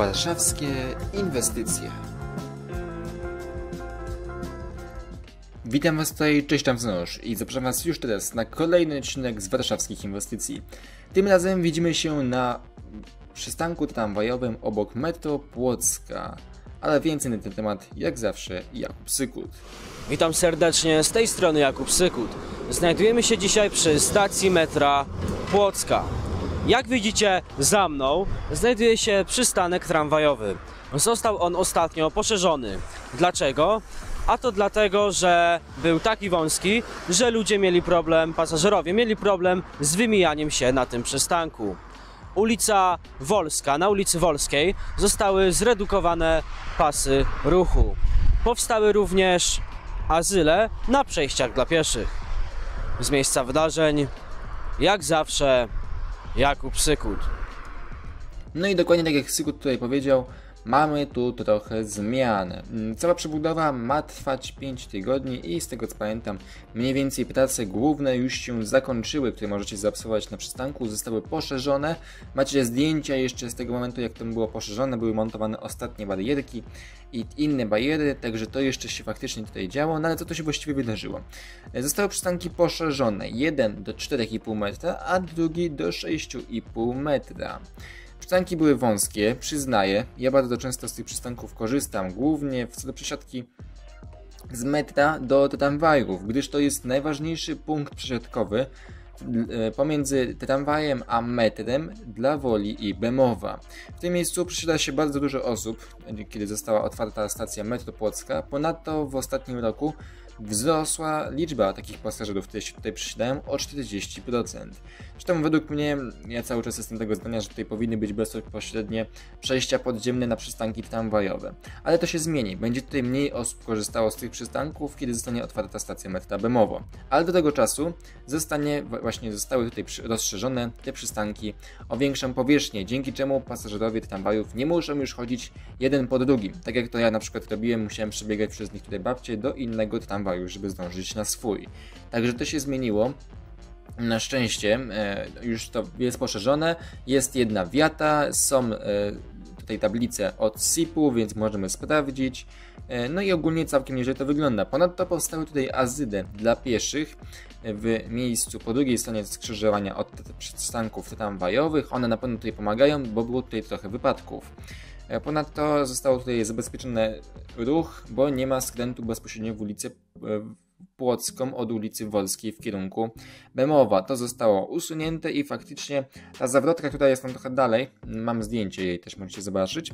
Warszawskie inwestycje. Witam Was tutaj, cześć tam wznosz i zapraszam Was już teraz na kolejny odcinek z warszawskich inwestycji. Tym razem widzimy się na przystanku tramwajowym obok metro Płocka. Ale więcej na ten temat, jak zawsze, Jakub Sykut. Witam serdecznie, z tej strony Jakub Sykut. Znajdujemy się dzisiaj przy stacji metra Płocka. Jak widzicie za mną znajduje się przystanek tramwajowy. Został on ostatnio poszerzony. Dlaczego? A to dlatego, że był taki wąski, że ludzie mieli problem, pasażerowie mieli problem z wymijaniem się na tym przystanku. Ulica Wolska, na ulicy Wolskiej zostały zredukowane pasy ruchu. Powstały również azyle na przejściach dla pieszych. Z miejsca wydarzeń, jak zawsze, Jakub Sykut. No i dokładnie tak jak Sykut tutaj powiedział, mamy tu trochę zmian. Cała przebudowa ma trwać 5 tygodni i z tego co pamiętam, mniej więcej prace główne już się zakończyły, które możecie zaobserwować na przystanku, zostały poszerzone. Macie zdjęcia jeszcze z tego momentu, jak to było poszerzone, były montowane ostatnie barierki i inne bariery, także to jeszcze się faktycznie tutaj działo, no ale co to się właściwie wydarzyło? Zostały przystanki poszerzone, jeden do 4,5 metra, a drugi do 6,5 metra. Przystanki były wąskie, przyznaję. Ja bardzo często z tych przystanków korzystam, głównie w celu przesiadki z metra do tramwajów, gdyż to jest najważniejszy punkt przesiadkowy e, pomiędzy tramwajem a metrem dla Woli i Bemowa. W tym miejscu przesiada się bardzo dużo osób, kiedy została otwarta stacja metro Płocka. Ponadto w ostatnim roku wzrosła liczba takich pasażerów, które się tutaj przesiadają o 40%. Zresztą według mnie, ja cały czas jestem tego zdania, że tutaj powinny być bezpośrednie przejścia podziemne na przystanki tramwajowe. Ale to się zmieni, będzie tutaj mniej osób korzystało z tych przystanków, kiedy zostanie otwarta stacja metra Bemowo. Ale do tego czasu zostanie, właśnie zostały tutaj rozszerzone te przystanki o większą powierzchnię, dzięki czemu pasażerowie tramwajów nie muszą już chodzić jeden po drugim. Tak jak to ja na przykład robiłem, musiałem przebiegać przez niektóre babcie do innego tramwaju, żeby zdążyć na swój. Także to się zmieniło. Na szczęście e, już to jest poszerzone, jest jedna wiata, są e, tutaj tablice od SIP-u, więc możemy sprawdzić. E, No i ogólnie całkiem nieźle to wygląda. Ponadto powstały tutaj azydy dla pieszych w miejscu po drugiej stronie skrzyżowania od przystanków tramwajowych. One na pewno tutaj pomagają, bo było tutaj trochę wypadków. E, Ponadto zostało tutaj zabezpieczony ruch, bo nie ma skrętu bezpośrednio w ulicę e, Płocką od ulicy Wolskiej w kierunku Bemowa. To zostało usunięte i faktycznie ta zawrotka, która jest tam trochę dalej, mam zdjęcie jej też możecie zobaczyć.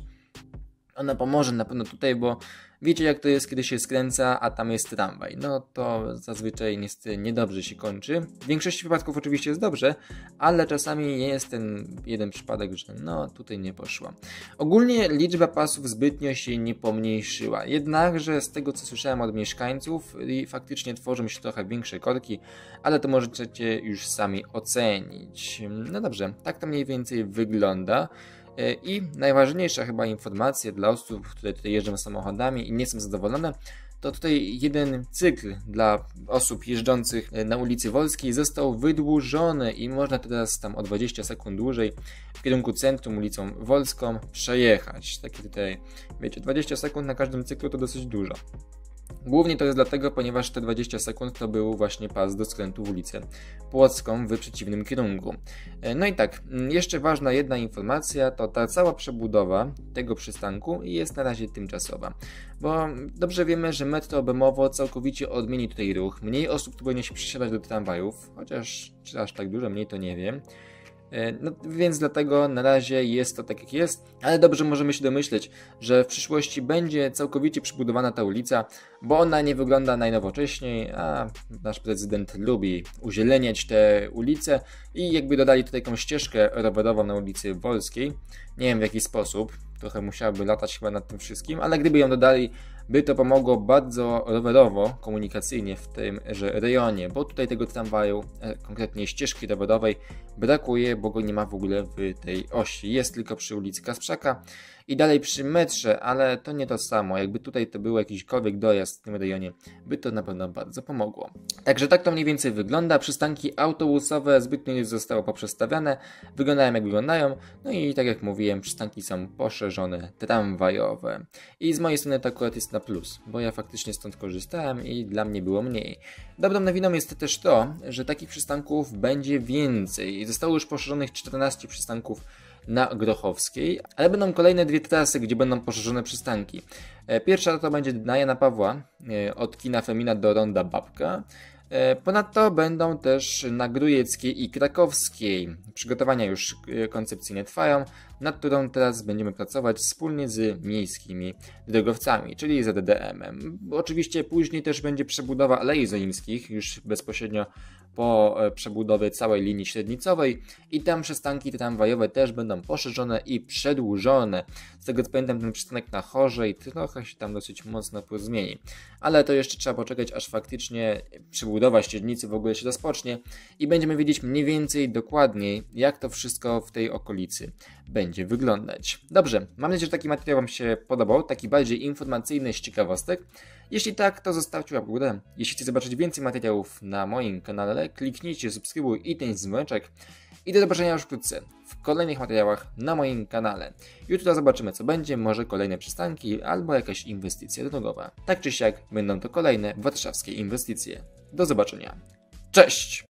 Ona pomoże na pewno tutaj, bo wiecie jak to jest, kiedy się skręca, a tam jest tramwaj. No to zazwyczaj niestety niedobrze się kończy. W większości wypadków oczywiście jest dobrze, ale czasami jest ten jeden przypadek, że no tutaj nie poszła. Ogólnie liczba pasów zbytnio się nie pomniejszyła. Jednakże z tego co słyszałem od mieszkańców, faktycznie tworzą się trochę większe korki, ale to możecie już sami ocenić. No dobrze, tak to mniej więcej wygląda. E, I najważniejsza chyba informacja dla osób, które tutaj jeżdżą samochodami i nie są zadowolone, to tutaj jeden cykl dla osób jeżdżących e, na ulicy Wolskiej został wydłużony i można teraz tam o 20 sekund dłużej w kierunku centrum ulicą Wolską przejechać. Takie tutaj, wiecie, 20 sekund na każdym cyklu to dosyć dużo. Głównie to jest dlatego, ponieważ te 20 sekund to był właśnie pas do skrętu w ulicę Płocką w przeciwnym kierunku. E, No i tak, mm, jeszcze ważna jedna informacja, to ta cała przebudowa tego przystanku jest na razie tymczasowa. Bo dobrze wiemy, że metro Bemowo całkowicie odmieni tutaj ruch. Mniej osób tu będzie się przesiadać do tramwajów, chociaż czy aż tak dużo, mniej to nie wiem. E, No, więc dlatego na razie jest to tak jak jest, ale dobrze możemy się domyśleć, że w przyszłości będzie całkowicie przybudowana ta ulica, bo ona nie wygląda najnowocześniej, a nasz prezydent lubi uzieleniać te ulice i jakby dodali tutaj taką ścieżkę rowerową na ulicy Wolskiej, nie wiem w jaki sposób, trochę musiałaby latać chyba nad tym wszystkim, ale gdyby ją dodali, by to pomogło bardzo rowerowo, komunikacyjnie w tymże rejonie, bo tutaj tego tramwaju, e, konkretnie ścieżki rowerowej, brakuje, bo go nie ma w ogóle w tej osi. Jest tylko przy ulicy Kasprzaka i dalej przy metrze, ale to nie to samo. Jakby tutaj to był jakiśkolwiek dojazd w tym rejonie, by to na pewno bardzo pomogło. Także tak to mniej więcej wygląda. Przystanki autobusowe zbytnio nie zostało poprzestawiane, wyglądają jak wyglądają. No i tak jak mówiłem, przystanki są poszerzone tramwajowe. I z mojej strony to akurat jest na plus, bo ja faktycznie stąd korzystałem i dla mnie było mniej. Dobrą nowiną jest też to, że takich przystanków będzie więcej. Zostało już poszerzonych 14 przystanków na Grochowskiej, ale będą kolejne dwie trasy, gdzie będą poszerzone przystanki. E, pierwsza to będzie na Jana Pawła, e, od kina Femina do Ronda Babka. E, ponadto będą też na Grujeckiej i Krakowskiej. Przygotowania już koncepcyjne trwają, nad którą teraz będziemy pracować wspólnie z miejskimi drogowcami, czyli z DDM-em. Oczywiście później też będzie przebudowa Alei Zoimskich, już bezpośrednio po e, przebudowie całej linii średnicowej i tam przystanki tramwajowe też będą poszerzone i przedłużone. Z tego co pamiętam ten przystanek na Chorzej trochę się tam dosyć mocno pozmieni. Ale to jeszcze trzeba poczekać aż faktycznie przebudowa średnicy w ogóle się rozpocznie i będziemy wiedzieć mniej więcej dokładniej jak to wszystko w tej okolicy będzie wyglądać. Dobrze, mam nadzieję, że taki materiał Wam się podobał, taki bardziej informacyjny z ciekawostek. Jeśli tak, to zostawcie łapkę górę. Jeśli chcecie zobaczyć więcej materiałów na moim kliknijcie subskrybuj i ten dzwoneczek. I do zobaczenia już wkrótce w kolejnych materiałach na moim kanale. Jutro zobaczymy co będzie, może kolejne przystanki albo jakaś inwestycja drogowa. Tak czy siak będą to kolejne warszawskie inwestycje. Do zobaczenia. Cześć!